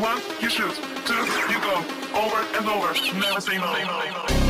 One, you shoot. Two, you go. Over and over. Never say no.